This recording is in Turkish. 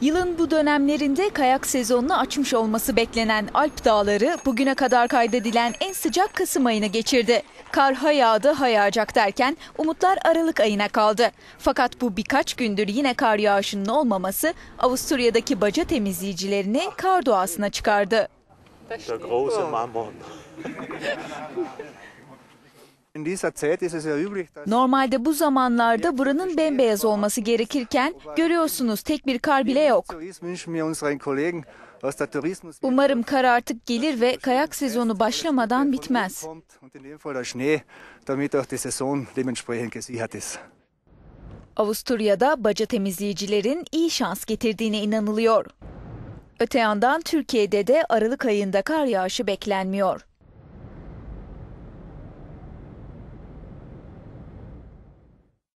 Yılın bu dönemlerinde kayak sezonunu açmış olması beklenen Alp Dağları bugüne kadar kaydedilen en sıcak Kasım ayını geçirdi. Kar ha yağdı ha yağacak derken umutlar Aralık ayına kaldı. Fakat bu birkaç gündür yine kar yağışının olmaması Avusturya'daki baca temizleyicilerini kar doğasına çıkardı. Normalde bu zamanlarda buranın bembeyaz olması gerekirken görüyorsunuz tek bir kar bile yok. Umarım kar artık gelir ve kayak sezonu başlamadan bitmez. Avusturya'da baca temizleyicilerin iyi şans getirdiğine inanılıyor. Öte yandan Türkiye'de de Aralık ayında kar yağışı beklenmiyor.